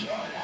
Yeah.